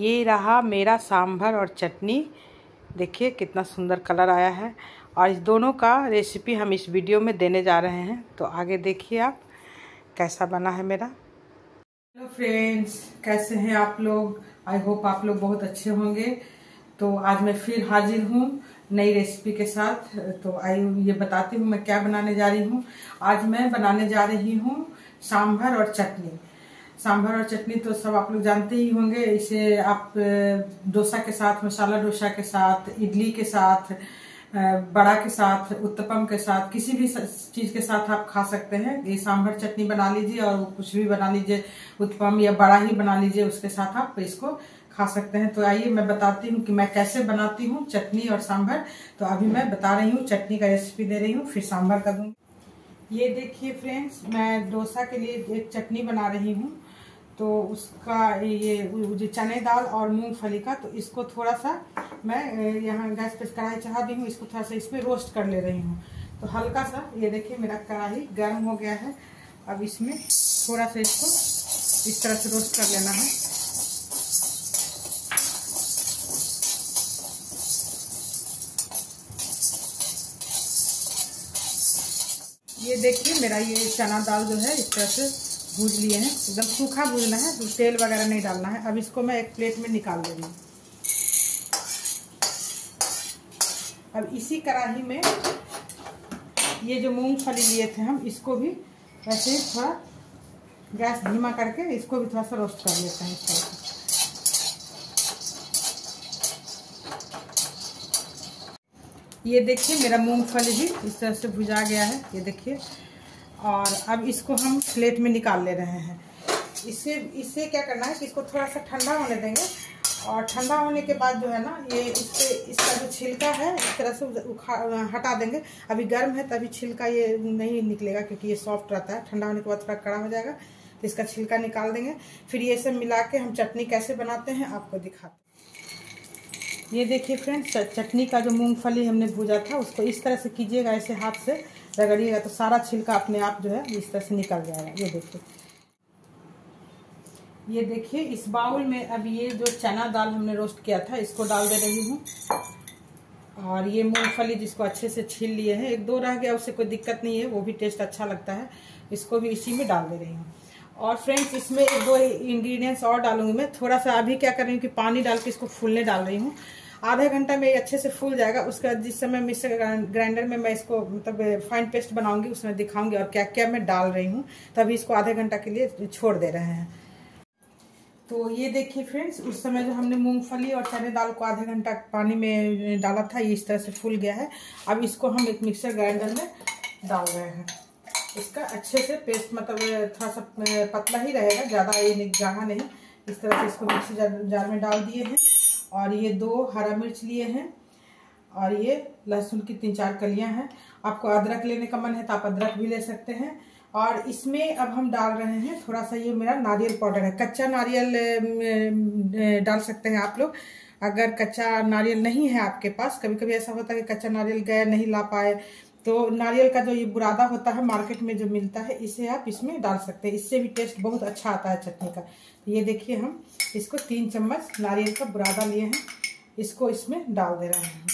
ये रहा मेरा सांभर और चटनी। देखिए कितना सुंदर कलर आया है। और इस दोनों का रेसिपी हम इस वीडियो में देने जा रहे हैं। तो आगे देखिए आप, कैसा बना है मेरा। हेलो फ्रेंड्स कैसे हैं आप लोग? आई होप आप लोग बहुत अच्छे होंगे। तो आज मैं फिर हाजिर हूँ नई रेसिपी के साथ। तो आई, ये बताती हूँ मैं क्या बनाने जा रही हूँ। आज मैं बनाने जा रही हूँ सांभर और चटनी। सांभर और चटनी तो सब आप लोग जानते ही होंगे। इसे आप डोसा के साथ, मसाला डोसा के साथ, इडली के साथ बड़ा के साथ, उत्तपम के साथ, किसी भी चीज़ के साथ आप खा सकते हैं। ये सांभर चटनी बना लीजिए और कुछ भी बना लीजिए, उत्तपम या बड़ा ही बना लीजिए, उसके साथ आप इसको खा सकते हैं। तो आइए मैं बताती हूँ कि मैं कैसे बनाती हूँ चटनी और सांभर। तो अभी मैं बता रही हूँ, चटनी का रेसिपी दे रही हूँ, फिर सांभर का दूँगी। ये देखिए फ्रेंड्स मैं डोसा के लिए एक चटनी बना रही हूँ। तो उसका ये जो चने दाल और मूंगफली का तो इसको थोड़ा सा मैं यहाँ गैस पे कढ़ाई चढ़ा दी हूँ, इसको थोड़ा सा इसमें रोस्ट कर ले रही हूँ। तो हल्का सा, ये देखिए मेरा कढ़ाई गर्म हो गया है। अब इसमें थोड़ा सा इसको इस तरह से रोस्ट कर लेना है। ये देखिए मेरा ये चना दाल जो है, इस तरह से भूज लिए हैं। एकदम सूखा भूजना है तो तेल वगैरह नहीं डालना है। अब इसको मैं एक प्लेट में निकाल दे रही अब इसी कढ़ाई में ये जो मूंगफली लिए थे हम, इसको भी ऐसे थोड़ा गैस धीमा करके इसको भी थोड़ा सा रोस्ट कर लेते हैं ये देखिए मेरा मूंगफली भी इस तरह से भुजा गया है। ये देखिए और अब इसको हम प्लेट में निकाल ले रहे हैं। इससे इससे क्या करना है कि इसको थोड़ा सा ठंडा होने देंगे। और ठंडा होने के बाद जो है ना, ये इससे, इसका जो छिलका है, इस तरह से हटा देंगे। अभी गर्म है, तभी छिलका ये नहीं निकलेगा क्योंकि ये सॉफ्ट रहता है। ठंडा होने के बाद थोड़ा कड़ा हो जाएगा तो इसका छिलका निकाल देंगे। फिर ये सब मिला के हम चटनी कैसे बनाते हैं, आपको दिखाते ये देखिए फ्रेंड्स, चटनी का जो मूंगफली हमने भूजा था, उसको इस तरह से कीजिएगा ऐसे हाथ से। रगड़िएगा तो सारा छिलका अपने आप जो है इस तरह से निकल जाएगा। ये देखिए। ये देखिए, इस बाउल में अब ये जो चना दाल हमने रोस्ट किया था, इसको डाल दे रही हूँ। और ये मूंगफली जिसको अच्छे से छील लिए हैं, एक दो रह गया उससे कोई दिक्कत नहीं है, वो भी टेस्ट अच्छा लगता है। इसको भी इसी में डाल दे रही हूँ। और फ्रेंड्स इसमें एक दो इंग्रेडिएंट्स और डालूँगी मैं। थोड़ा सा अभी क्या कर रही हूँ कि पानी डाल के इसको फूलने डाल रही हूँ। आधे घंटा में अच्छे से फूल जाएगा। उसके बाद जिस समय मिक्सर ग्राइंडर में मैं इसको मतलब फाइन पेस्ट बनाऊँगी, उसमें दिखाऊँगी और क्या क्या मैं डाल रही हूँ, तभी इसको आधे घंटा के लिए छोड़ दे रहे हैं। तो ये देखिए फ्रेंड्स उस समय जो हमने मूंगफली और चने दाल को आधे घंटा पानी में डाला था, ये इस तरह से फूल गया है। अब इसको हम एक मिक्सर ग्राइंडर में डाल रहे हैं। इसका अच्छे से पेस्ट मतलब थोड़ा सा पतला ही रहेगा, ज़्यादा ये गाढ़ा नहीं। इस तरह से इसको मिक्सी जार में डाल दिए हैं। और ये दो हरा मिर्च लिए हैं और ये लहसुन की तीन चार कलियाँ हैं। आपको अदरक लेने का मन है तो आप अदरक भी ले सकते हैं। और इसमें अब हम डाल रहे हैं थोड़ा सा ये मेरा नारियल पाउडर है। कच्चा नारियल डाल सकते हैं आप लोग। अगर कच्चा नारियल नहीं है आपके पास कभी कभी ऐसा होता है कि कच्चा नारियल गया, नहीं ला पाए तो नारियल का जो ये बुरादा होता है, मार्केट में जो मिलता है, इसे आप इसमें डाल सकते हैं। इससे भी टेस्ट बहुत अच्छा आता है चटनी का। तो ये देखिए हम, इसको तीन चम्मच नारियल का बुरादा लिए हैं। इसको इसमें डाल दे रहे हैं।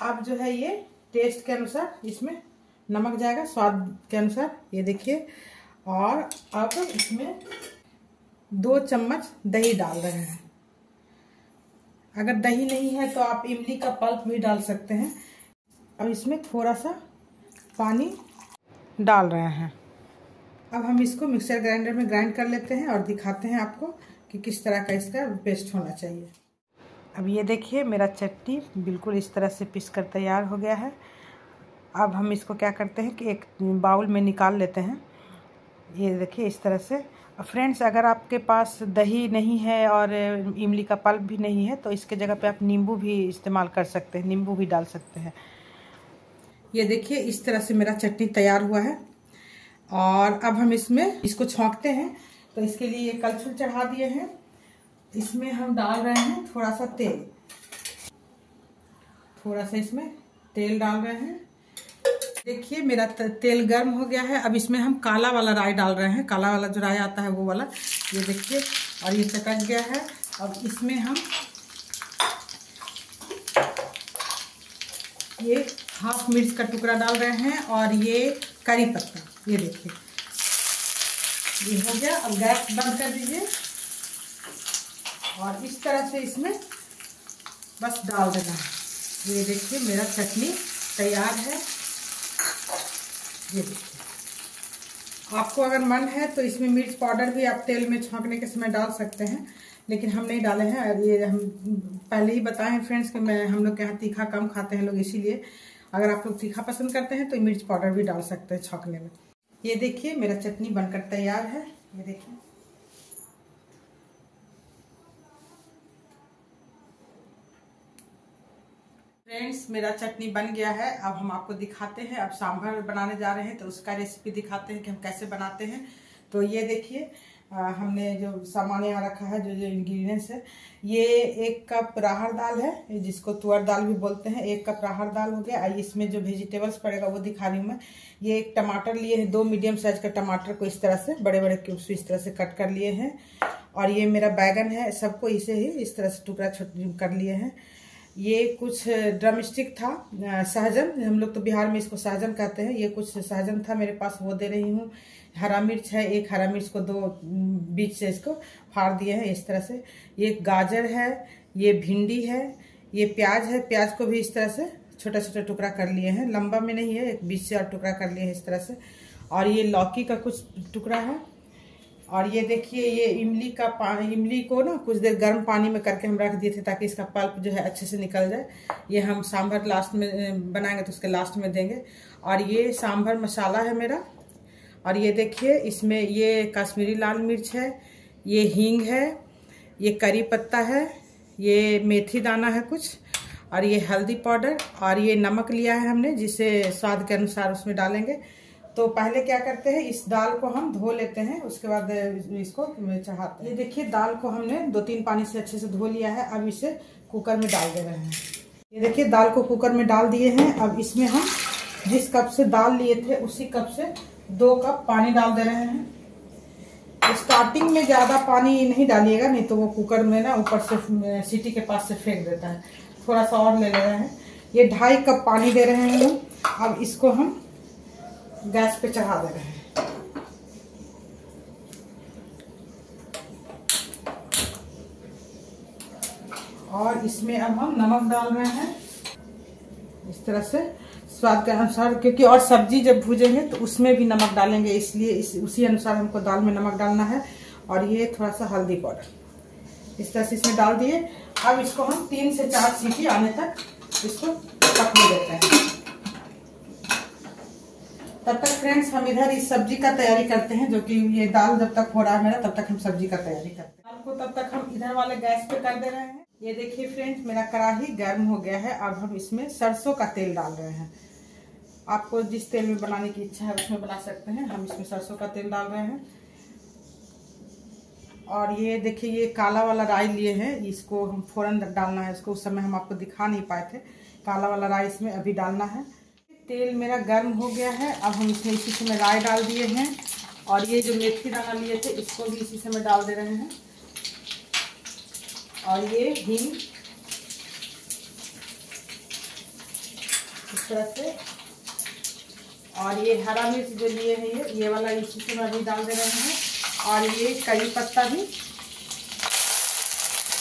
अब जो है ये टेस्ट के अनुसार इसमें नमक जाएगा, स्वाद के अनुसार, ये देखिए। और अब इसमें दो चम्मच दही डाल रहे हैं। अगर दही नहीं है तो आप इमली का पल्प भी डाल सकते हैं। अब इसमें थोड़ा सा पानी डाल रहे हैं। अब हम इसको मिक्सर ग्राइंडर में ग्राइंड कर लेते हैं और दिखाते हैं आपको कि किस तरह का इसका पेस्ट होना चाहिए। अब ये देखिए, मेरा चटनी बिल्कुल इस तरह से पीस कर तैयार हो गया है। अब हम इसको क्या करते हैं कि एक बाउल में निकाल लेते हैं। ये देखिए, इस तरह से। फ्रेंड्स, अगर आपके पास दही नहीं है और इमली का पल्प भी नहीं है तो इसके जगह पे आप नींबू भी इस्तेमाल कर सकते हैं, नींबू भी डाल सकते हैं। ये देखिए, इस तरह से मेरा चटनी तैयार हुआ है। और अब हम इसमें इसको छोंकते हैं। तो इसके लिए ये कलछुल चढ़ा दिए हैं। इसमें हम डाल रहे हैं थोड़ा सा तेल। थोड़ा सा इसमें तेल डाल रहे हैं। देखिए, मेरा तेल गर्म हो गया है। अब इसमें हम काला वाला राई डाल रहे हैं। काला वाला जो राय आता है, वो वाला। ये देखिए, और ये चटक गया है। अब इसमें हम ये हाफ़ मिर्च का टुकड़ा डाल रहे हैं और ये करी पत्ता, ये देखिए। ये हो गया, अब गैस बंद कर दीजिए। और इस तरह से इसमें बस डाल देना है। ये देखिए, मेरा चटनी तैयार है। ये देखिए। आपको अगर मन है तो इसमें मिर्च पाउडर भी आप तेल में छोंकने के समय डाल सकते हैं, लेकिन हम नहीं डाले हैं। ये हम पहले ही बताए हैं फ्रेंड्स कि मैं, हम लोग के यहाँ तीखा कम खाते हैं लोग, इसीलिए अगर आप लोग तीखा पसंद करते हैं तो मिर्च पाउडर भी डाल सकते हैं छौंकने में। ये देखिए, मेरा चटनी बनकर तैयार है। ये देखिए। फ्रेंड्स, मेरा चटनी बन गया है। अब हम आपको दिखाते हैं। अब सांभर बनाने जा रहे हैं तो उसका रेसिपी दिखाते हैं कि हम कैसे बनाते हैं। तो ये देखिए हमने जो सामान यहाँ रखा है, जो जो इंग्रेडिएंट्स है, ये एक कप राहर दाल है जिसको तुअर दाल भी बोलते हैं, एक कप राहर दाल हो गया। इसमें जो वेजिटेबल्स पड़ेगा वो दिखा रही हूँ मैं। ये एक टमाटर लिए हैं, दो मीडियम साइज़ का टमाटर को इस तरह से बड़े बड़े क्यूब्स इस तरह से कट कर लिए हैं। और ये मेरा बैगन है, सबको इसे ही इस तरह से टुकड़ा कर लिए हैं। ये कुछ ड्रमस्टिक था सहजन। हम लोग तो बिहार में इसको सहजन कहते हैं। ये कुछ सहजन था मेरे पास, वो दे रही हूँ। हरा मिर्च है, एक हरा मिर्च को दो बीच से इसको फाड़ दिए हैं इस तरह से। ये गाजर है, ये भिंडी है, ये प्याज है। प्याज को भी इस तरह से छोटा छोटा टुकड़ा कर लिए हैं। लंबा में नहीं है, एक बीच से और टुकड़ा कर लिए हैं इस तरह से। और ये लौकी का कुछ टुकड़ा है। और ये देखिए, ये इमली का इमली को ना कुछ देर गर्म पानी में करके हम रख दिए थे ताकि इसका पल्प जो है अच्छे से निकल जाए। ये हम सांभर लास्ट में बनाएँगे तो उसके लास्ट में देंगे। और ये सांभर मसाला है मेरा। और ये देखिए, इसमें ये कश्मीरी लाल मिर्च है, ये हींग है, ये करी पत्ता है, ये मेथी दाना है कुछ, और ये हल्दी पाउडर, और ये नमक लिया है हमने, जिसे स्वाद के अनुसार उसमें डालेंगे। तो पहले क्या करते हैं, इस दाल को हम धो लेते हैं, उसके बाद इसको चढ़ाते हैं। ये देखिए, दाल को हमने दो तीन पानी से अच्छे से धो लिया है, अब इसे कुकर में डाल दे रहे हैं। ये देखिए, दाल को कुकर में डाल दिए हैं, अब इसमें हम जिस कप से दाल लिए थे, उसी कप से दो कप पानी डाल दे रहे हैं। स्टार्टिंग में ज़्यादा पानी नहीं डालिएगा, नहीं तो वो कुकर में ना ऊपर से, सीटी के पास से फेंक देता है। थोड़ा सा और ले ले रहे हैं। ये ढाई कप पानी दे रहे हैं। हम अब इसको हम गैस पे चढ़ा दे रहे हैं। और इसमें अब हम नमक डाल रहे हैं। इस तरह से स्वाद के अनुसार क्योंकि और सब्ज़ी जब भूजेंगे तो उसमें भी नमक डालेंगे इसलिए इस, उसी अनुसार हमको दाल में नमक डालना है। और ये थोड़ा सा हल्दी पाउडर। इस तरह से इसमें डाल दिए। अब इसको हम तीन से चार सीटी आने तक इसको पकने देते हैं। तब तक फ्रेंड्स हम इधर इस सब्ज़ी का तैयारी करते हैं, जो कि ये दाल जब तक हो रहा है मेरा, तब तक हम सब्ज़ी का तैयारी करते हैं। दाल को तब तक हम इधर वाले गैस पे कर दे रहे हैं। ये देखिए फ्रेंड्स मेरा कड़ाही गर्म हो गया है। अब हम इसमें सरसों का तेल डाल रहे हैं। आपको जिस तेल में बनाने की इच्छा है, उसमें बना सकते हैं। हम इसमें सरसों का तेल डाल रहे हैं। और ये देखिए, ये काला वाला राई लिए हैं। इसको हम फ़ौरन डालना है। इसको उस समय हम आपको दिखा नहीं पाए थे। काला वाला राई इसमें अभी डालना है। तेल मेरा गर्म हो गया है, अब हम इसमें इसी समय राय डाल दिए हैं। और ये जो मेथी दाना लिए थे, इसको भी इसी समय डाल दे रहे हैं। और ये हिंग इस तरह से। और ये हरा मिर्च जो लिए हैं, ये ये वाला इसी से मैं अभी डाल दे रहे हैं। और ये करी पत्ता भी।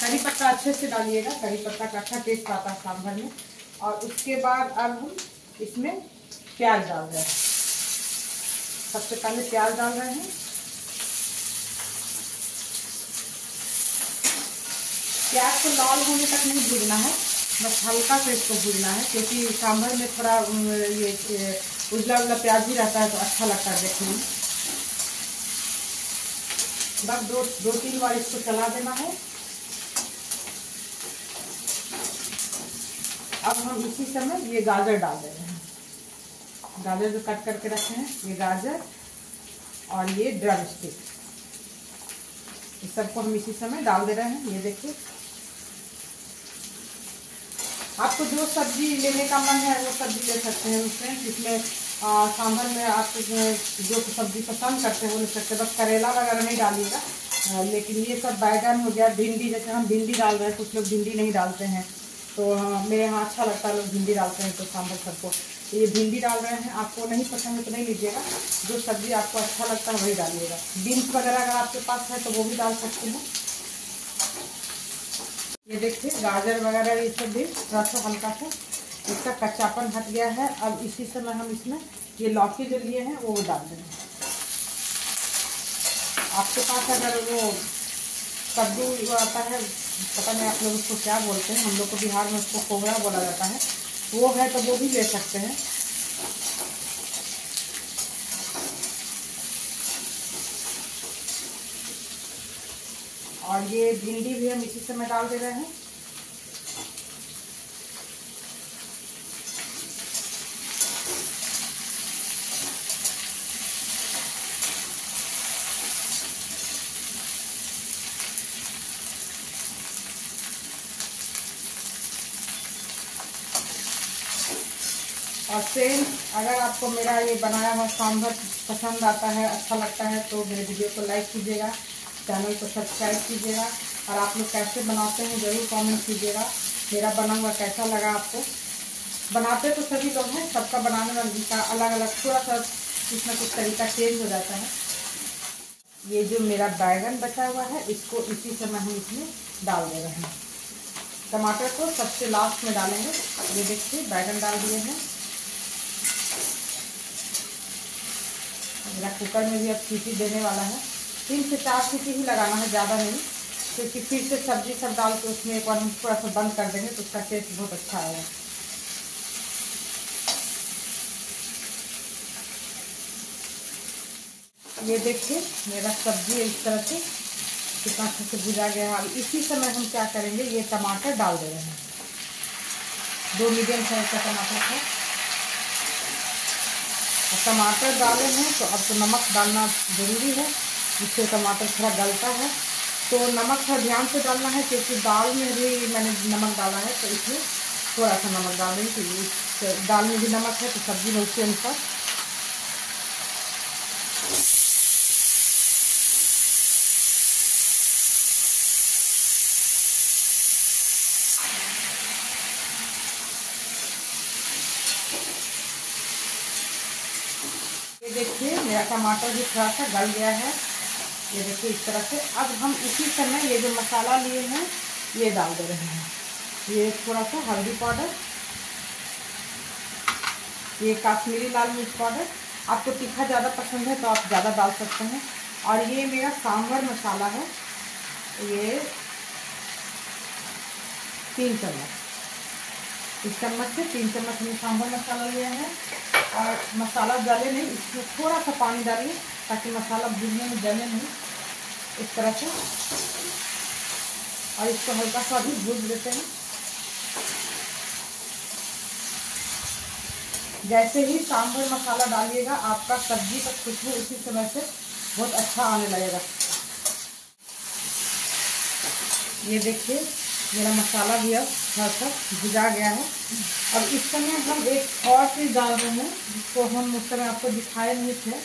करी पत्ता अच्छे से डालिएगा, करी पत्ता का अच्छा टेस्ट आता है सांभर में। और उसके बाद अब हम इसमें प्याज डाल रहे हैं। सबसे पहले प्याज डाल रहे हैं। प्याज को लाल होने तक नहीं भूजना है, बस हल्का से इसको भूजना है, क्योंकि सांभर में थोड़ा ये, उजला उजला प्याज भी रहता है तो अच्छा लगता है देखने में। बस दो दो तीन बार इसको चला देना है। अब हम इसी समय ये गाजर डाल दे रहे हैं। गाजर जो कट करके रखे हैं, ये गाजर और ये ड्रम स्टिक इस सबको हम इसी समय डाल दे रहे हैं, ये देखिए। आपको जो सब्ज़ी लेने का मन है, वो सब्ज़ी ले सकते हैं उसमें जिसमें सांभर में आप जो सब्ज़ी पसंद करते हैं, वो ले सकते हैं। बस करेला वगैरह नहीं डालिएगा। लेकिन ये सब बैगन हो गया। भिंडी, जैसे हम भिंडी डाल रहे हैं, कुछ लोग भिंडी नहीं डालते हैं। तो हाँ मेरे यहाँ अच्छा लगता है, लोग भिंडी डालते हैं तो सांभर सबको तो ये भिंडी डाल रहे हैं, आपको नहीं पसंद है तो नहीं लीजिएगा। जो सब्ज़ी आपको अच्छा लगता है, वही डालिएगा। बीन्स वगैरह अगर आपके पास है तो वो भी डाल सकते हैं। ये देखिए, गाजर वगैरह, ये सब भी थोड़ा सा हल्का सा। इसका कच्चापन हट गया है। अब इसी समय हम इसमें ये लौकी जो लिए हैं, वो डाल देंगे। आपके पास अगर वो कद्दू जो आता है पता नहीं आप लोग उसको क्या बोलते हैं, हम लोग को बिहार में उसको कोबरा बोला जाता है। वो है तो वो भी ले सकते हैं। और ये भिंडी भी हम इसी से समय डाल दे रहे हैं और सेम अगर आपको मेरा ये बनाया हुआ सांभर पसंद आता है अच्छा लगता है तो मेरे वीडियो को लाइक कीजिएगा चैनल को सब्सक्राइब कीजिएगा, और आप लोग कैसे बनाते हैं ज़रूर कमेंट कीजिएगा, मेरा बना हुआ कैसा लगा आपको? बनाते तो सभी लोग हैं, सबका बनाने का अलग अलग थोड़ा सा कुछ ना कुछ तरीका चेंज हो जाता है। ये जो मेरा बैगन बचा हुआ है, इसको इसी समय हम इसमें डाल दे रहे हैं। टमाटर को सबसे लास्ट में डालेंगे। ये देखिए, बैगन डाल दिए हैं। मेरा कुकर में भी अब सीटी देने वाला है। तीन से चार सीटी ही लगाना है, ज़्यादा नहीं, क्योंकि फिर से सब्ज़ी सब डाल के उसमें एक बार हम थोड़ा सा बंद कर देंगे तो उसका टेस्ट बहुत अच्छा आएगा। ये देखिए, मेरा सब्ज़ी इस तरह से कितना अच्छे से भुजा गया है। अब इसी समय हम क्या करेंगे, ये टमाटर डाल दे रहे हैं दो मीडियम साइज़ का टमाटर है। टमाटर डाले हैं तो अब तो नमक डालना ज़रूरी है। इससे टमाटर थोड़ा गलता है। तो नमक थोड़ा ध्यान से डालना है, क्योंकि दाल में भी मैंने नमक डाला है तो इसमें थोड़ा सा नमक डाल रही क्योंकि दाल में भी नमक है तो सब्ज़ी में उसके अनुसार देखिए मेरा टमाटर भी थोड़ा सा गल गया है। ये देखिए इस तरह से। अब हम इसी समय ये जो मसाला लिए हैं, ये डाल दे रहे हैं। ये थोड़ा सा हल्दी पाउडर, ये काश्मीरी लाल मिर्च पाउडर। आपको तीखा ज़्यादा पसंद है तो आप ज़्यादा डाल सकते हैं। और ये मेरा सांभर मसाला है। ये तीन चम्मच। इस चम्मच से तीन चम्मच हमने सांभर मसाला लिया है। और मसाला जले नहीं, इसमें थोड़ा सा पानी डालिए ताकि मसाला भूनने में जले नहीं। इस तरह से। और इसको हल्का सा भी भूज देते हैं। जैसे ही सांभर मसाला डालिएगा, आपका सब्ज़ी का खुशबू उसी समय से बहुत अच्छा आने लगेगा। ये देखिए। मेरा मसाला भी अब थोड़ा सा भुजा गया है। अब इस समय हम एक और चीज़ डाल रहे हैं, जिसको हम उस समय आपको दिखाए नहीं थे।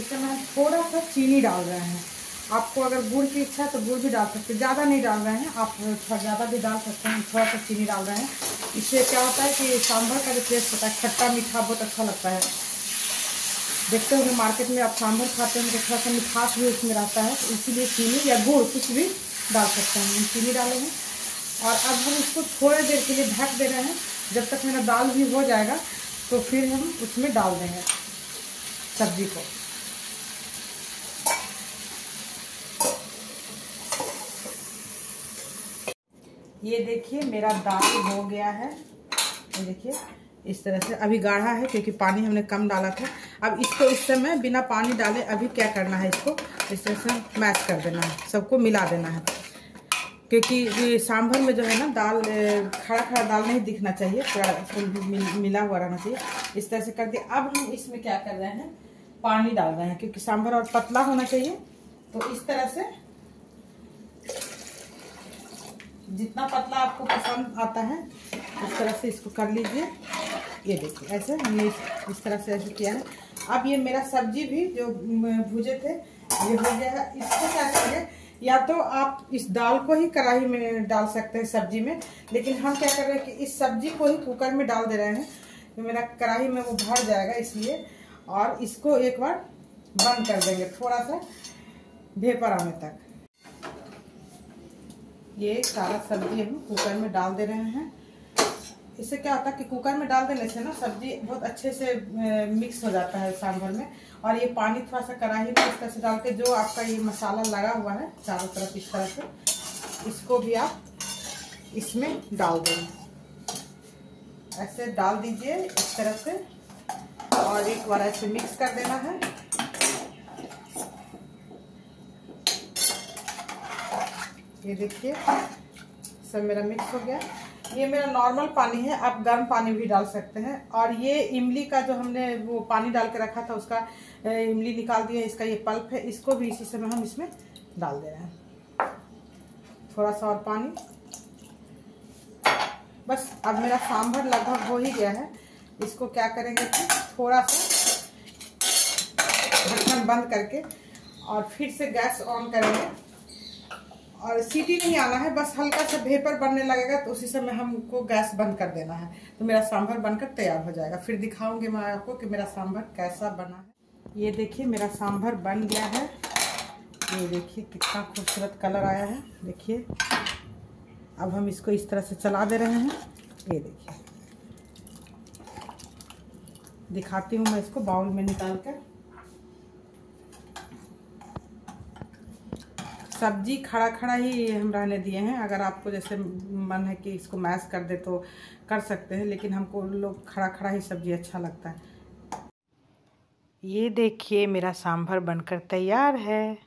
इस समय हम थोड़ा सा चीनी डाल रहे हैं। आपको अगर गुड़ की इच्छा है तो गुड़ भी डाल सकते हैं। ज़्यादा नहीं डाल रहे हैं, आप थोड़ा ज़्यादा भी डाल सकते हैं। थोड़ा सा चीनी डाल रहे हैं। इससे क्या होता है कि सांभर का जो टेस्ट होता है, खट्टा मीठा बहुत अच्छा लगता है। देखते होंगे मार्केट में आप सांभर खाते हैं तो थोड़ा सा मिठास भी उसमें रहता है। तो इसीलिए चीनी या गुड़ कुछ भी डाल सकते हैं। चीनी डाले हैं और अब हम इसको थोड़ी देर के लिए ढक दे रहे हैं। जब तक मेरा दाल भी हो जाएगा तो फिर हम उसमें डाल देंगे सब्ज़ी को। ये देखिए, मेरा दाल हो गया है। ये देखिए, इस तरह से। अभी गाढ़ा है, क्योंकि पानी हमने कम डाला था। अब इसको इस समय बिना पानी डाले अभी क्या करना है इसको? इस तरह से मैश कर देना है, सबको मिला देना है। क्योंकि सांभर में जो है ना दाल खड़ा खड़ा दाल नहीं दिखना चाहिए थोड़ा मिल, मिला हुआ रहना चाहिए। इस तरह से कर दिया अब हम इसमें क्या कर रहे हैं पानी डाल रहे हैं क्योंकि सांभर और पतला होना चाहिए। तो इस तरह से जितना पतला आपको पसंद आता है उस तरह से इसको कर लीजिए। ये देखिए ऐसे हमने इस, इस तरह से ऐसे किया है। अब ये मेरा सब्ज़ी भी जो भूजे थे ये हो गया है। इसको क्या करेंगे या तो आप इस दाल को ही कढ़ाई में डाल सकते हैं सब्ज़ी में, लेकिन हम क्या कर रहे हैं कि इस सब्ज़ी को ही कुकर में डाल दे रहे हैं तो मेरा कढ़ाई में वो भर जाएगा इसलिए, और इसको एक बार बंद कर देंगे थोड़ा सा भेपर आने तक। ये सारा सब्ज़ी हम कुकर में डाल दे रहे हैं। इससे क्या होता है कि कुकर में डाल देने से ना सब्ज़ी बहुत अच्छे से मिक्स हो जाता है सांभर में। और ये पानी थोड़ा सा कढ़ाई में इस तरह से डाल के जो आपका ये मसाला लगा हुआ है चारों तरफ़ इस तरह से, इसको भी आप इसमें डाल देंगे ऐसे डाल दीजिए इस तरह से और एक बार ऐसे मिक्स कर देना है। ये देखिए, सब मेरा मिक्स हो गया। ये मेरा नॉर्मल पानी है, आप गर्म पानी भी डाल सकते हैं। और ये इमली का जो हमने वो पानी डाल के रखा था, उसका इमली निकाल दिया, इसका ये पल्प है, इसको भी इसी समय हम इसमें डाल दे रहे हैं। थोड़ा सा और पानी। बस, अब मेरा सांभर लगभग हो ही गया है। इसको क्या करेंगे कि थोड़ा सा ढक्कन बंद करके और फिर से गैस ऑन करेंगे। और सीटी नहीं आना है, बस हल्का सा भेपर बनने लगेगा तो उसी समय हमको गैस बंद कर देना है। तो मेरा सांभर बनकर तैयार हो जाएगा। फिर दिखाऊँगी मैं आपको कि मेरा सांभर कैसा बना है। ये देखिए, मेरा सांभर बन गया है। ये देखिए, कितना खूबसूरत कलर आया है। देखिए, अब हम इसको इस तरह से चला दे रहे हैं। ये देखिए। दिखाती हूँ मैं इसको बाउल में निकाल कर सब्ज़ी खड़ा खड़ा ही हम रहने दिए हैं। अगर आपको जैसे मन है कि इसको मैश कर दे तो कर सकते हैं, लेकिन हमको लोग खड़ा खड़ा ही सब्ज़ी अच्छा लगता है। ये देखिए मेरा सांभर बनकर तैयार है।